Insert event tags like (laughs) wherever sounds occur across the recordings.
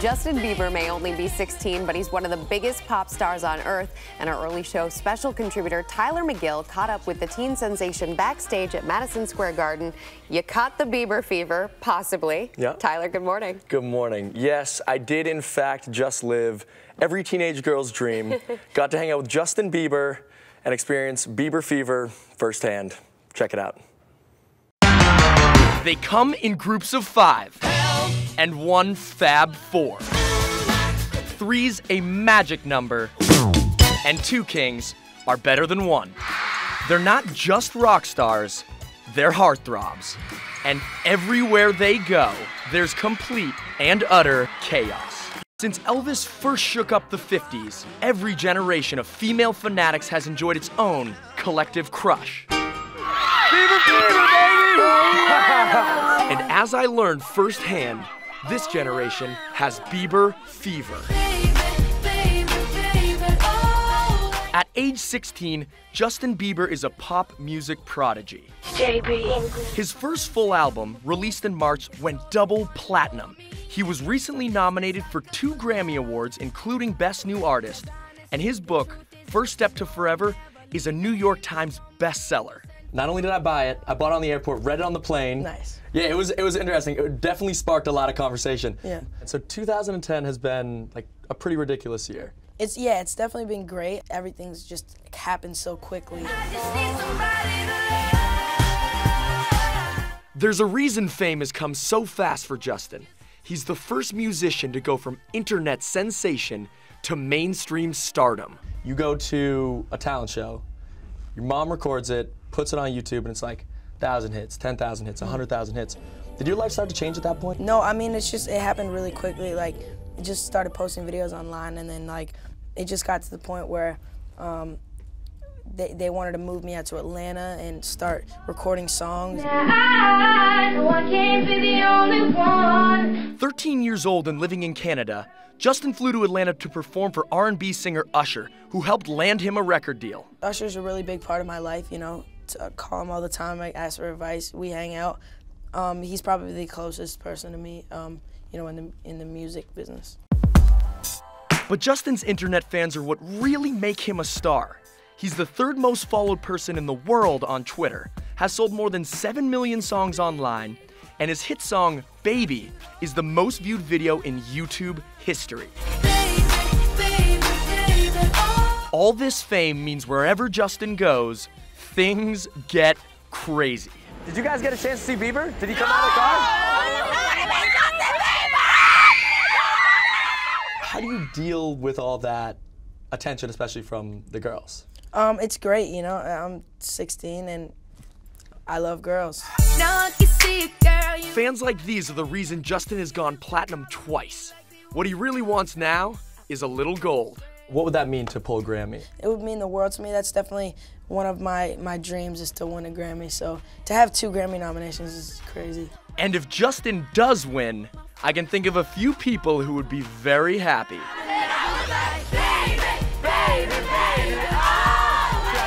Justin Bieber may only be 16, but he's one of the biggest pop stars on earth. And our early show special contributor Tyler McGill caught up with the teen sensation backstage at Madison Square Garden. You caught the Bieber fever, possibly. Yeah. Tyler, good morning. Good morning. Yes, I did in fact just live every teenage girl's dream. (laughs) Got to hang out with Justin Bieber and experience Bieber fever firsthand. Check it out. They come in groups of five and one fab four. Three's a magic number, and two kings are better than one. They're not just rock stars, they're heartthrobs. And everywhere they go, there's complete and utter chaos. Since Elvis first shook up the 50s, every generation of female fanatics has enjoyed its own collective crush. Fever, fever, baby! (laughs) and as I learned firsthand, this generation has Bieber fever. At age 16, Justin Bieber is a pop music prodigy. JB. His first full album, released in March, went double platinum. He was recently nominated for two Grammy Awards, including Best New Artist, and his book, First Step to Forever, is a New York Times bestseller. Not only did I buy it, I bought it on the airport, read it on the plane. Nice. Yeah, it was it was interesting. It definitely sparked a lot of conversation. Yeah. So 2010 has been like a pretty ridiculous year. It's yeah, it's definitely been great. Everything's just happened so quickly. There's a reason fame has come so fast for Justin. He's the first musician to go from internet sensation to mainstream stardom. You go to a talent show, your mom records it, puts it on YouTube, and it's like 1,000 hits, 10,000 hits, 100,000 hits. Did your life start to change at that point? No, I mean it's just it happened really quickly. Like, I just started posting videos online, and then like, it just got to the point where um, they they wanted to move me out to Atlanta and start recording songs. 13 years old and living in Canada, Justin flew to Atlanta to perform for R&B singer Usher, who helped land him a record deal. Usher's a really big part of my life. You know, to call him all the time. I ask for advice. We hang out. Um, he's probably the closest person to me. Um, you know, in the in the music business. But Justin's internet fans are what really make him a star. He's the third most followed person in the world on Twitter, has sold more than 7 million songs online, and his hit song, Baby, is the most viewed video in YouTube history. All this fame means wherever Justin goes, things get crazy. Did you guys get a chance to see Bieber? Did he come out of the car? How do you deal with all that attention, especially from the girls? Um, it's great. You know, I'm 16 and I love girls. Fans like these are the reason Justin has gone platinum twice. What he really wants now is a little gold. What would that mean to pull a Grammy? It would mean the world to me. That's definitely one of my, my dreams is to win a Grammy. So to have two Grammy nominations is crazy. And if Justin does win, I can think of a few people who would be very happy. I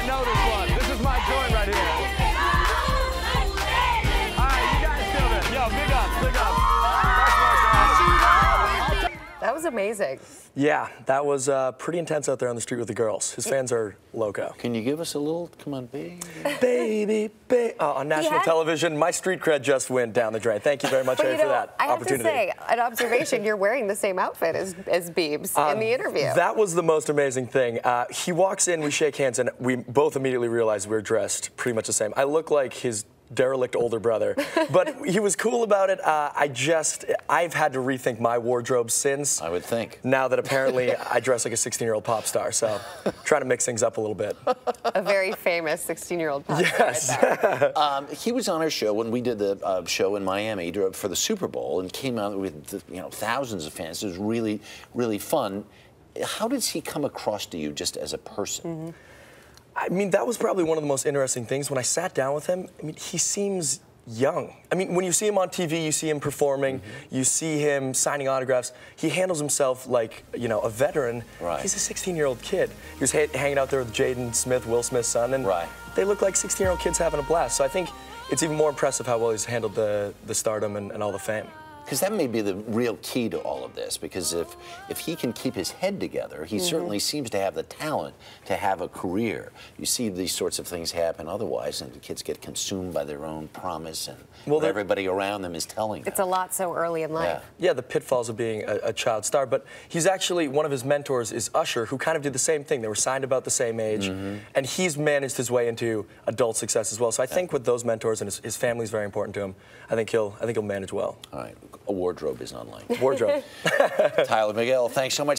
know this one. Was amazing. Yeah, that was uh, pretty intense out there on the street with the girls. His fans are loco. Can you give us a little? Come on, baby. baby, baby. Uh, on national Yeah. television, my street cred just went down the drain. Thank you very much, But Harry, you know, for that I have to say, an observation, you're wearing the same outfit as, as Biebs in the interview. Um, That was the most amazing thing. Uh, he walks in, we shake hands, and we both immediately realize we're dressed pretty much the same. I look like his derelict older brother, but (laughs) he was cool about it. Uh, I just, I've had to rethink my wardrobe since. I would think. Now that apparently (laughs) I dress like a 16-year-old pop star, so trying to mix things up a little bit. a very famous 16-year-old pop star Yes. right. (laughs) Um, he was on our show when we did the uh, show in Miami for the Super Bowl and came out with you know thousands of fans. It was really, really fun. How does he come across to you just as a person? I mean, that was probably one of the most interesting things. When I sat down with him, I mean, he seems young. I mean, when you see him on TV, you see him performing, Mm-hmm. you see him signing autographs. He handles himself like, you know, a veteran. Right. He's a 16-year-old kid. He was ha- hanging out there with Jaden Smith, Will Smith's son, and Right. they look like 16-year-old kids having a blast. So I think it's even more impressive how well he's handled the, the stardom and, and all the fame. Because that may be the real key to all of this. Because if if he can keep his head together, he mm-hmm. certainly seems to have the talent to have a career. You see these sorts of things happen otherwise, and the kids get consumed by their own promise and Well, what everybody around them is telling them. It's a lot so early in life. Yeah. Yeah, the pitfalls of being a, a child star. But he's actually one of his mentors is Usher, who kind of did the same thing. They were signed about the same age, mm-hmm. and he's managed his way into adult success as well. So I think with those mentors and his, his family is very important to him. I think he'll I think he'll manage well. All right, a wardrobe is online. (laughs) Wardrobe. (laughs) Tyler McGill, thanks so much.